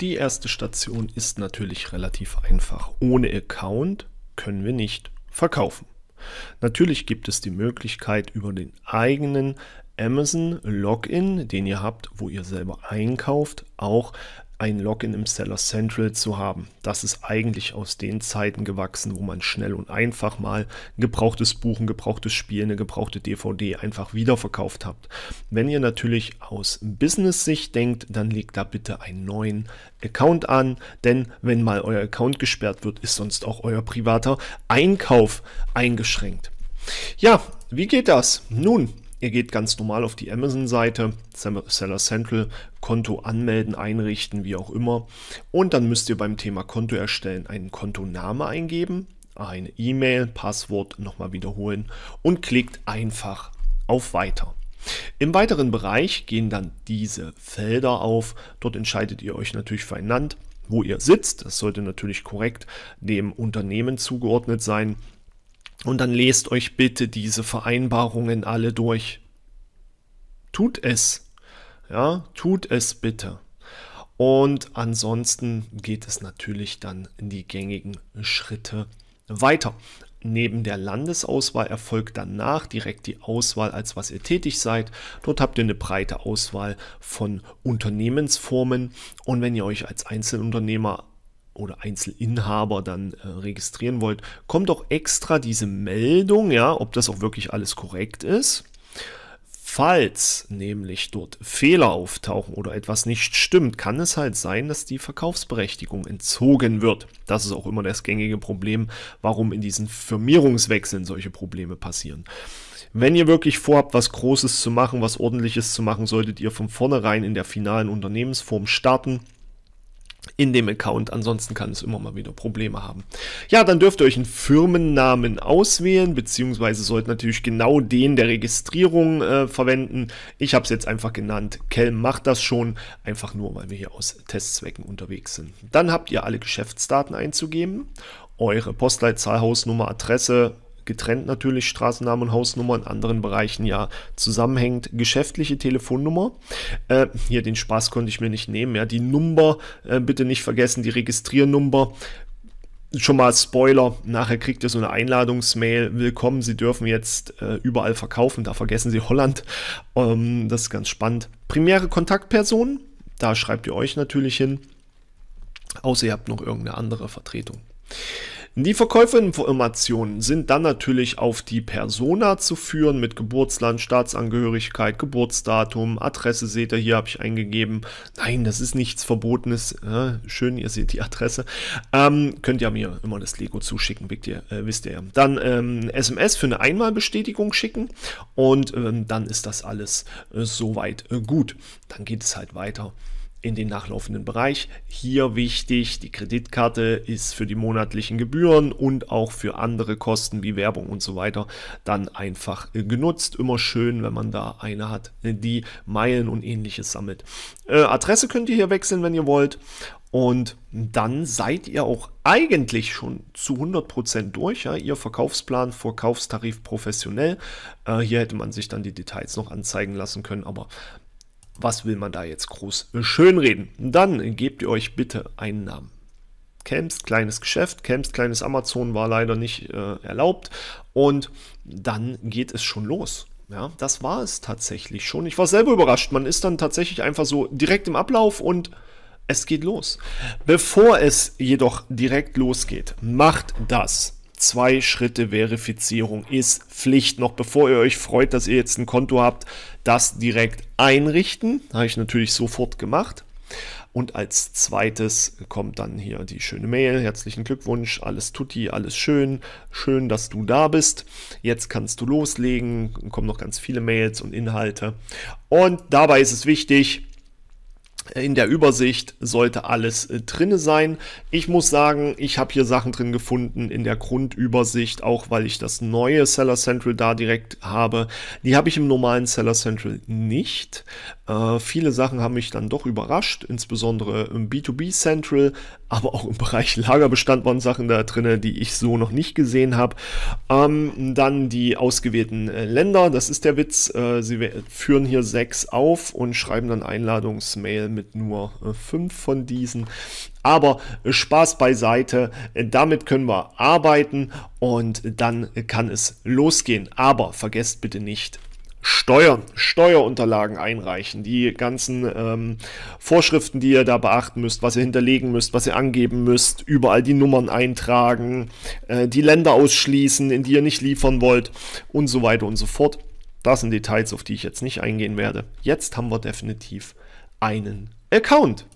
Die erste Station ist natürlich relativ einfach. Ohne Account können wir nicht verkaufen. Natürlich gibt es die Möglichkeit über den eigenen Amazon Login, den ihr habt, wo ihr selber einkauft, auch ein Login im Seller Central zu haben. Das ist eigentlich aus den Zeiten gewachsen, wo man schnell und einfach mal gebrauchtes Buchen, gebrauchtes Spiel, eine gebrauchte DVD einfach wiederverkauft habt. Wenn ihr natürlich aus Business-Sicht denkt, dann legt da bitte einen neuen Account an, denn wenn mal euer Account gesperrt wird, ist sonst auch euer privater Einkauf eingeschränkt. Ja, wie geht das? Nun, Ihr geht ganz normal auf die Amazon-Seite, Seller Central, Konto anmelden, einrichten, wie auch immer. Und dann müsst ihr beim Thema Konto erstellen einen Kontoname eingeben, eine E-Mail, Passwort nochmal wiederholen und klickt einfach auf Weiter. Im weiteren Bereich gehen dann diese Felder auf. Dort entscheidet ihr euch natürlich für ein Land, wo ihr sitzt. Das sollte natürlich korrekt dem Unternehmen zugeordnet sein. Und dann lest euch bitte diese Vereinbarungen alle durch. Tut es. Ja, tut es bitte. Und ansonsten geht es natürlich dann in die gängigen Schritte weiter. Neben der Landesauswahl erfolgt danach direkt die Auswahl, als was ihr tätig seid. Dort habt ihr eine breite Auswahl von Unternehmensformen. Und wenn ihr euch als Einzelunternehmer oder Einzelinhaber dann äh, registrieren wollt, kommt auch extra diese Meldung, ja, ob das auch wirklich alles korrekt ist. Falls nämlich dort Fehler auftauchen oder etwas nicht stimmt, kann es halt sein, dass die Verkaufsberechtigung entzogen wird. Das ist auch immer das gängige Problem, warum in diesen Firmierungswechseln solche Probleme passieren. Wenn ihr wirklich vorhabt, was Großes zu machen, was Ordentliches zu machen, solltet ihr von vornherein in der finalen Unternehmensform starten in dem Account. Ansonsten kann es immer mal wieder Probleme haben. Ja, dann dürft ihr euch einen Firmennamen auswählen, beziehungsweise sollt natürlich genau den der Registrierung äh, verwenden. Ich habe es jetzt einfach genannt. Kelm macht das schon, einfach nur, weil wir hier aus Testzwecken unterwegs sind. Dann habt ihr alle Geschäftsdaten einzugeben, eure Postleitzahl, Hausnummer, Adresse, getrennt natürlich Straßennamen und Hausnummer, in anderen Bereichen ja zusammenhängt. Geschäftliche Telefonnummer. Äh, hier den Spaß konnte ich mir nicht nehmen. Ja, die Nummer äh, bitte nicht vergessen, die Registriernummer. Schon mal Spoiler, nachher kriegt ihr so eine Einladungsmail. Willkommen, Sie dürfen jetzt äh, überall verkaufen. Da vergessen Sie Holland. Ähm, das ist ganz spannend. Primäre Kontaktperson, da schreibt ihr euch natürlich hin. Außer ihr habt noch irgendeine andere Vertretung. Die Verkäuferinformationen sind dann natürlich auf die Persona zu führen mit Geburtsland, Staatsangehörigkeit, Geburtsdatum, Adresse seht ihr hier, habe ich eingegeben. Nein, das ist nichts Verbotenes. Ja, schön, ihr seht die Adresse. Ähm, könnt ihr mir immer das Lego zuschicken, wisst ihr. Äh, wisst ihr. Dann ähm, SMS für eine Einmalbestätigung schicken und ähm, dann ist das alles äh, soweit äh, gut. Dann geht es halt weiter in den nachlaufenden Bereich. Hier wichtig, die Kreditkarte ist für die monatlichen Gebühren und auch für andere Kosten wie Werbung und so weiter dann einfach äh, genutzt. Immer schön, wenn man da eine hat, die Meilen und ähnliches sammelt. Äh, Adresse könnt ihr hier wechseln, wenn ihr wollt. Und dann seid ihr auch eigentlich schon zu 100% durch. Ja? Ihr Verkaufsplan, Verkaufstarif professionell. Äh, hier hätte man sich dann die Details noch anzeigen lassen können, aber was will man da jetzt groß schönreden? Dann gebt ihr euch bitte einen Namen. Camps kleines Geschäft, Camps kleines Amazon war leider nicht äh, erlaubt und dann geht es schon los. Ja, das war es tatsächlich schon. Ich war selber überrascht. Man ist dann tatsächlich einfach so direkt im Ablauf und es geht los. Bevor es jedoch direkt losgeht, macht das zwei Schritte Verifizierung ist Pflicht. Noch bevor ihr euch freut, dass ihr jetzt ein Konto habt, das direkt einrichten. Habe ich natürlich sofort gemacht. Und als zweites kommt dann hier die schöne Mail. Herzlichen Glückwunsch, alles tutti, alles schön. Schön, dass du da bist. Jetzt kannst du loslegen. Kommen noch ganz viele Mails und Inhalte. Und dabei ist es wichtig, in der Übersicht sollte alles äh, drinne sein. Ich muss sagen, ich habe hier Sachen drin gefunden in der Grundübersicht, auch weil ich das neue Seller Central da direkt habe. Die habe ich im normalen Seller Central nicht. Äh, viele Sachen haben mich dann doch überrascht, insbesondere im B2B Central, aber auch im Bereich Lagerbestand waren Sachen da drin, die ich so noch nicht gesehen habe. Ähm, dann die ausgewählten äh, Länder, das ist der Witz. Äh, sie führen hier sechs auf und schreiben dann Einladungsmail mit mit nur äh, fünf von diesen. Aber äh, Spaß beiseite, äh, damit können wir arbeiten und dann kann es losgehen. Aber vergesst bitte nicht, Steuern, Steuerunterlagen einreichen, die ganzen ähm, Vorschriften, die ihr da beachten müsst, was ihr hinterlegen müsst, was ihr angeben müsst, überall die Nummern eintragen, äh, die Länder ausschließen, in die ihr nicht liefern wollt und so weiter und so fort. Das sind Details, auf die ich jetzt nicht eingehen werde. Jetzt haben wir definitiv einen Account.